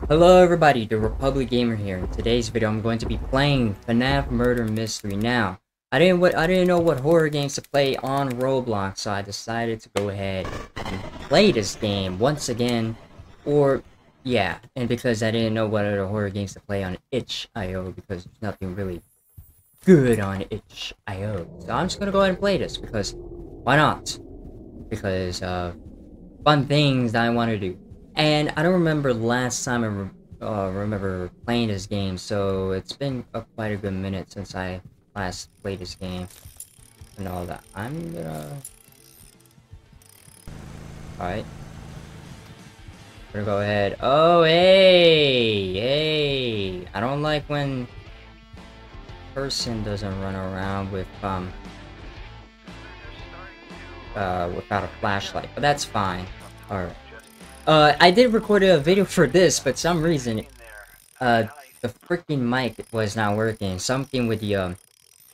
Hello everybody, the Republic Gamer here. In today's video, I'm going to be playing FNAF Murder Mystery. Now, I didn't what I didn't know what horror games to play on Roblox, so I decided to go ahead and play this game once again. Or, yeah, and because I didn't know what other horror games to play on itch.io, because there's nothing really good on itch.io. So I'm just gonna go ahead and play this, because why not? Because, uh, fun things that I want to do. And I don't remember last time I re uh, remember playing this game, so it's been a, quite a good minute since I last played this game and all that. I'm gonna... Alright. Gonna go ahead. Oh, hey! Hey! I don't like when person doesn't run around with, um... Uh, without a flashlight, but that's fine. Alright. Uh, I did record a video for this, but some reason, uh, the freaking mic was not working. Something with the, um,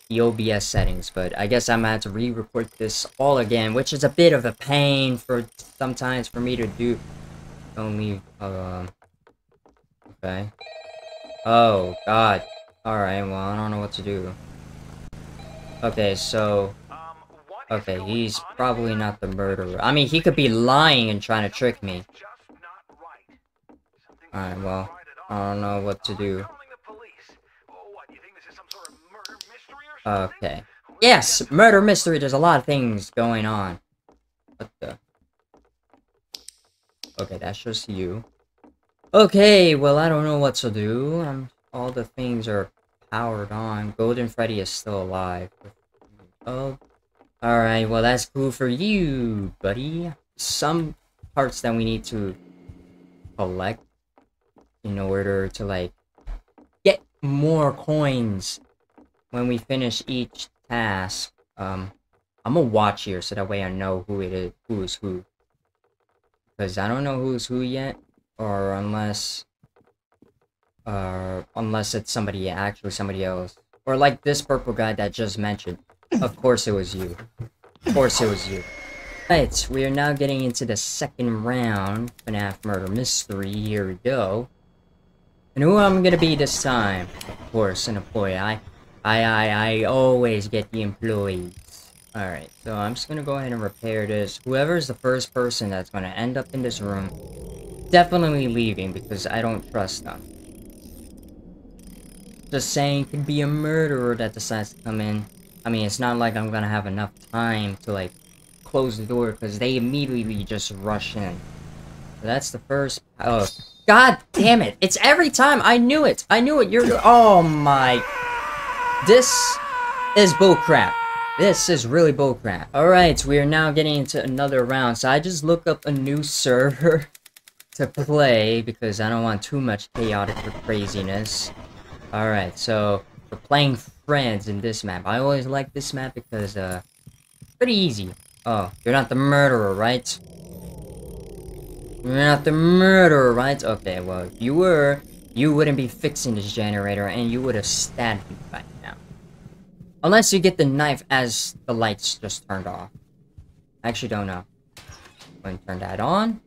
the OBS settings, but I guess I'm gonna have to re-record this all again, which is a bit of a pain for sometimes for me to do. Only, um, okay. Oh, God. Alright, well, I don't know what to do. Okay, so, Okay, he's probably not the murderer. I mean, he could be lying and trying to trick me. Alright, well, I don't know what to do. Okay. Yes! Murder mystery, there's a lot of things going on. What the? Okay, that's just you. Okay, well, I don't know what to do. Um, all the things are powered on. Golden Freddy is still alive. Oh, Alright, well that's cool for you, buddy. Some parts that we need to collect in order to, like, get more coins when we finish each task. Um, I'm gonna watch here so that way I know who it is, who is who. Because I don't know who's who yet, or unless, uh, unless it's somebody, actually somebody else. Or like this purple guy that just mentioned. Of course it was you. Of course it was you. Right, we are now getting into the second round. FNAF Murder Mystery. Here we go. And who am I'm gonna be this time? Of course, an employee. I, I, I, I always get the employees. Alright, so I'm just gonna go ahead and repair this. Whoever's the first person that's gonna end up in this room, definitely leaving because I don't trust them. Just saying, could be a murderer that decides to come in. I mean, it's not like I'm gonna have enough time to, like, close the door, because they immediately just rush in. That's the first... Oh, god damn it! It's every time! I knew it! I knew it! You're... Oh my... This is bullcrap. This is really bullcrap. Alright, we are now getting into another round, so I just look up a new server to play, because I don't want too much chaotic or craziness. Alright, so we're playing friends in this map. I always like this map because, uh, pretty easy. Oh, you're not the murderer, right? You're not the murderer, right? Okay, well, if you were, you wouldn't be fixing this generator and you would have stabbed me by now. Unless you get the knife as the lights just turned off. I actually don't know. When turn that on.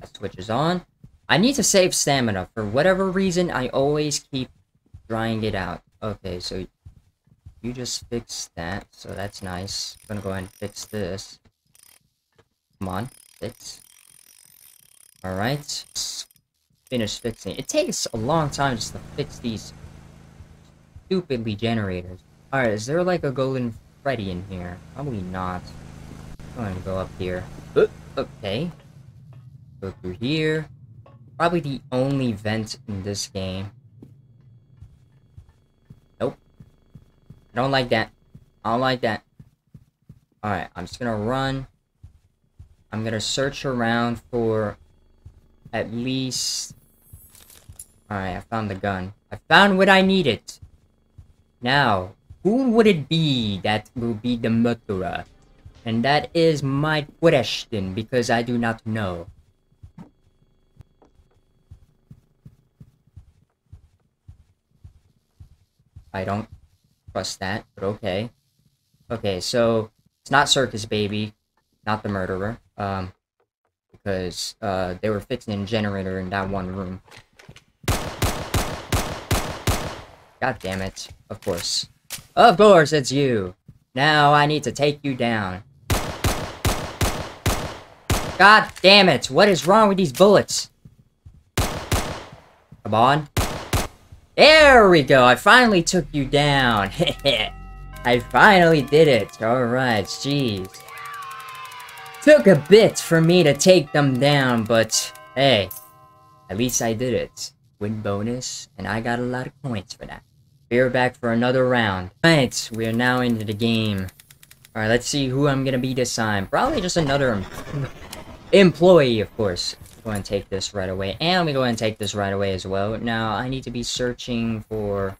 That switch is on. I need to save stamina. For whatever reason, I always keep drying it out. Okay, so you just fixed that, so that's nice. I'm gonna go ahead and fix this. Come on, fix. Alright, finish fixing. It takes a long time just to fix these stupidly generators. Alright, is there like a golden Freddy in here? Probably not. I'm gonna go up here. Uh, okay. Go through here. Probably the only vent in this game. I don't like that. I don't like that. Alright, I'm just gonna run. I'm gonna search around for at least... Alright, I found the gun. I found what I needed. Now, who would it be that will be the murderer? And that is my question, because I do not know. I don't trust that, but okay. Okay, so it's not Circus Baby, not the murderer. Um, because uh, they were fixing a generator in that one room. God damn it. Of course. Of course, it's you. Now I need to take you down. God damn it. What is wrong with these bullets? Come on. There we go. I finally took you down. I finally did it. Alright, jeez. Took a bit for me to take them down, but hey, at least I did it. Win bonus, and I got a lot of points for that. We're back for another round. Right, we are now into the game. Alright, let's see who I'm gonna be this time. Probably just another employee, of course. Go and take this right away. And me go and take this right away as well. Now, I need to be searching for...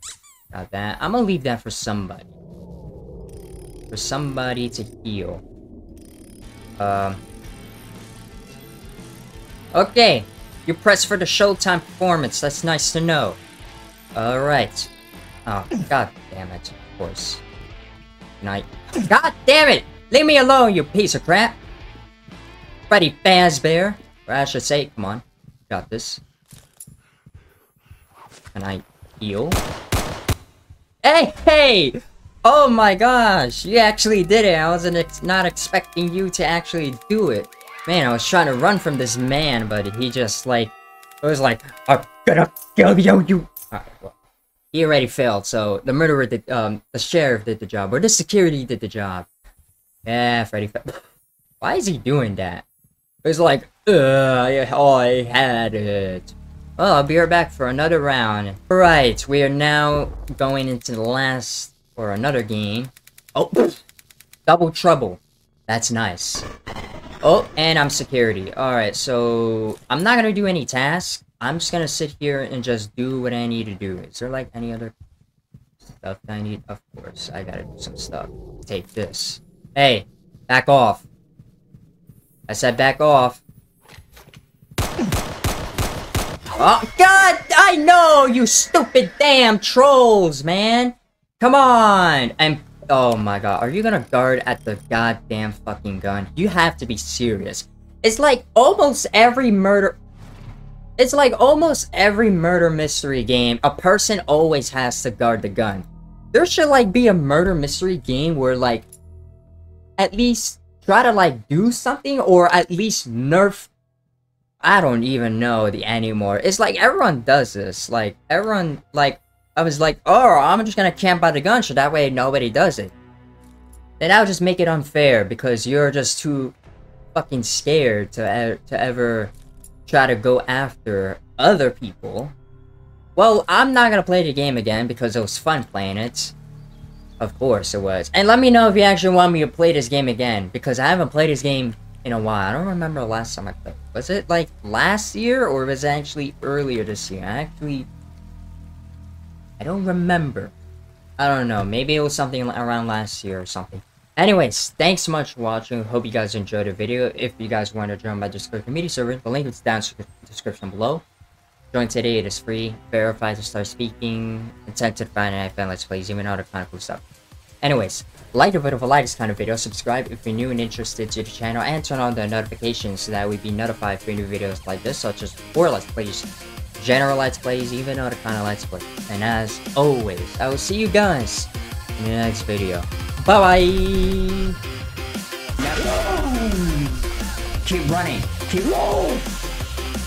That. I'm gonna leave that for somebody. For somebody to heal. Um... Okay. You press for the Showtime performance. That's nice to know. Alright. Oh, god damn it. Of course. Night. God damn it! Leave me alone, you piece of crap! Freddy Fazbear. I should say, come on. Got this. Can I heal? Hey, hey! Oh my gosh, you actually did it. I wasn't ex not expecting you to actually do it. Man, I was trying to run from this man, but he just like, it was like, I'm gonna kill you, you. Well, he already failed, so the murderer did, um, the sheriff did the job, or the security did the job. Yeah, Freddy Why is he doing that? It's like, Ugh, oh, I had it. Well, I'll be right back for another round. Right, we are now going into the last, or another game. Oh, double trouble. That's nice. Oh, and I'm security. Alright, so I'm not gonna do any tasks. I'm just gonna sit here and just do what I need to do. Is there like any other stuff I need? Of course, I gotta do some stuff. Take this. Hey, back off. I said back off. Oh, God! I know, you stupid damn trolls, man! Come on! And, oh my god, are you gonna guard at the goddamn fucking gun? You have to be serious. It's like almost every murder... It's like almost every murder mystery game, a person always has to guard the gun. There should like be a murder mystery game where like, at least try to like do something or at least nerf I don't even know the anymore. It's like everyone does this. Like everyone like I was like, oh, I'm just gonna camp by the gun so that way nobody does it. Then I'll just make it unfair because you're just too fucking scared to to ever try to go after other people. Well, I'm not gonna play the game again because it was fun playing it. Of course it was. And let me know if you actually want me to play this game again because I haven't played this game in a while. I don't remember the last time I played. Was it like last year or was it actually earlier this year? I actually... I don't remember. I don't know. Maybe it was something around last year or something. Anyways, thanks so much for watching. Hope you guys enjoyed the video. If you guys want to join my Discord community server, the link is down in the description below. Join today, it is free. Verified to start speaking. Intent to find an FM Let's Plays, even other kind of cool stuff. Anyways, like the video for like this kind of video, subscribe if you're new and interested to the channel, and turn on the notifications so that we be notified for new videos like this, such as more Let's Plays, general Let's Plays, even other kind of Let's Plays. And as always, I will see you guys in the next video. Bye-bye! Keep running! Keep rolling!